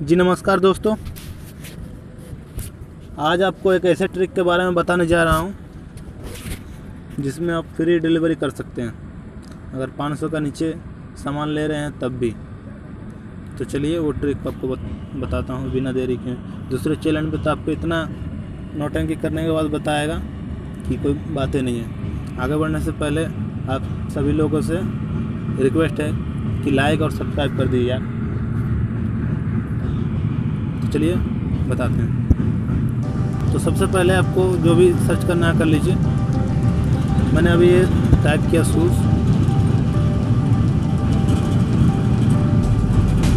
जी नमस्कार दोस्तों। आज आपको एक ऐसे ट्रिक के बारे में बताने जा रहा हूँ, जिसमें आप फ्री डिलीवरी कर सकते हैं। अगर 500 का नीचे सामान ले रहे हैं, तब भी। तो चलिए वो ट्रिक आपको बताता हूँ बिना देरी के। दूसरे चैनल पे तो आपको इतना नोटंकी करने के बाद बताएगा कि कोई बातें नहीं है। आगे बढ़ने से पहले आप सभी लोगों से रिक्वेस्ट है कि लाइक और सब्सक्राइब कर दीजिए चलिए, बताते हैं। तो सबसे पहले आपको जो भी सर्च करना है कर लीजिए। मैंने अभी ये टाइप किया शूज़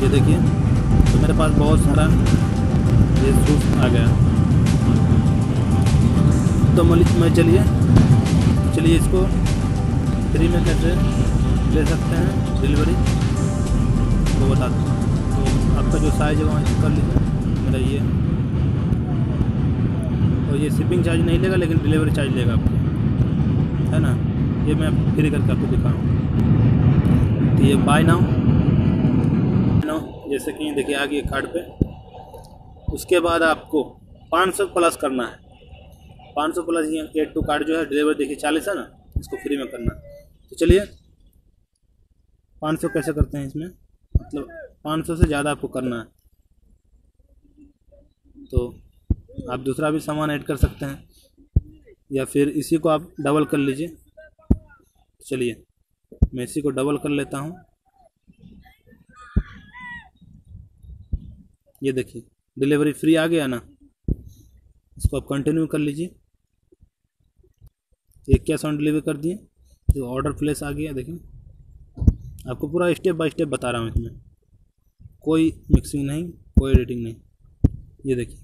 ये देखिए तो मेरे पास बहुत सारा ये शूज़ आ गया। तो मैं चलिए चलिए इसको फ्री में कैसे ले सकते हैं डिलीवरी वो बताते हैं। तो आपका जो साइज़ है, वहाँ कर लीजिए। ये और ये शिपिंग चार्ज नहीं लेगा, लेकिन डिलीवरी चार्ज लेगा आपको। है ना? ये मैं फ्री करके आपको दिखा रहा हूँ तो ये बाय नाउ नो जैसे कि देखिए आ गई कार्ड पे। उसके बाद आपको 500 प्लस करना है। 500 प्लस ये एड टू कार्ड जो है डिलीवरी देखिए चालीस है ना? इसको फ्री में करना तो चलिए 500 कैसे करते हैं इसमें? मतलब 500 से ज़्यादा आपको करना है। तो आप दूसरा भी सामान ऐड कर सकते हैं। या फिर इसी को आप डबल कर लीजिए। चलिए, मैं इसी को डबल कर लेता हूँ। ये देखिए डिलीवरी फ्री आ गया ना? इसको आप कंटिन्यू कर लीजिए। एक कैश ऑन डिलीवरी कर दिए? जो ऑर्डर प्लेस आ गया, देखिए। आपको पूरा स्टेप बाय स्टेप बता रहा हूँ इसमें। कोई मिक्सिंग नहीं, कोई एडिटिंग नहीं। ये देखिए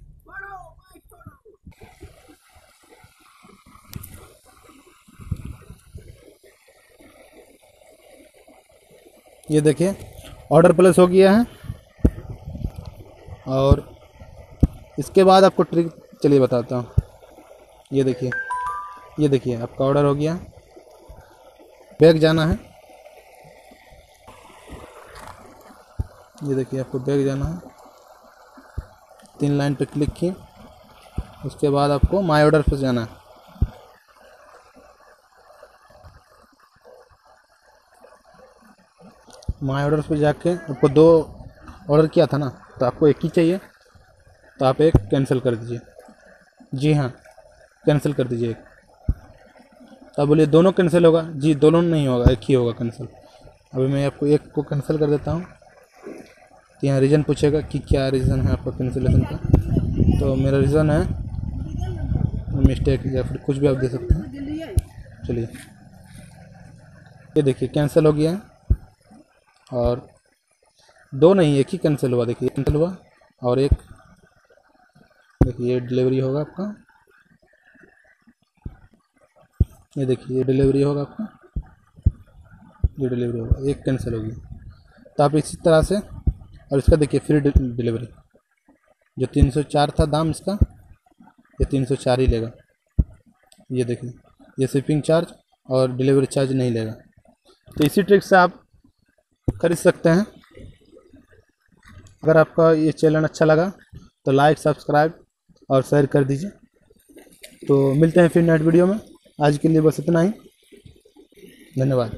ये देखिए ऑर्डर प्लेस हो गया है। और इसके बाद आपको ट्रिक चलिए बताता हूँ। ये देखिए ये देखिए, आपका ऑर्डर हो गया। बैग जाना है। ये देखिए, आपको बैग जाना है। तीन लाइन पे क्लिक किए। उसके बाद आपको माई ऑर्डर पर जाना है। माई ऑर्डर पे जाके आपको दो ऑर्डर किया था ना तो आपको एक ही चाहिए तो आप एक कैंसिल कर दीजिए। जी हाँ कैंसिल कर दीजिए एक। तो बोलिए, दोनों कैंसिल होगा? जी, दोनों नहीं होगा, एक ही होगा कैंसिल अभी मैं आपको एक को कैंसिल कर देता हूँ तो यहाँ रीज़न पूछेगा कि क्या रीज़न है आपका कैंसिलेशन का। तो मेरा रीज़न है मिस्टेक या फिर कुछ भी आप दे सकते हैं। चलिए। ये देखिए कैंसिल हो गया। है और दो नहीं, एक ही कैंसिल हुआ। देखिए कैंसिल हुआ और एक, देखिए, ये डिलीवरी होगा आपका। ये देखिए, ये डिलीवरी होगा आपका। ये डिलीवरी होगा, एक कैंसिल होगी। तो आप इसी तरह से, और इसका देखिए, फ्री डिलीवरी जो 304 था दाम इसका, ये 304 ही लेगा। ये देखिए, ये शिपिंग चार्ज और डिलीवरी चार्ज नहीं लेगा। तो इसी ट्रिक से आप खरीद सकते हैं। अगर आपका ये चैनल अच्छा लगा तो लाइक सब्सक्राइब और शेयर कर दीजिए। तो मिलते हैं फिर नेक्स्ट वीडियो में। आज के लिए बस इतना ही। धन्यवाद।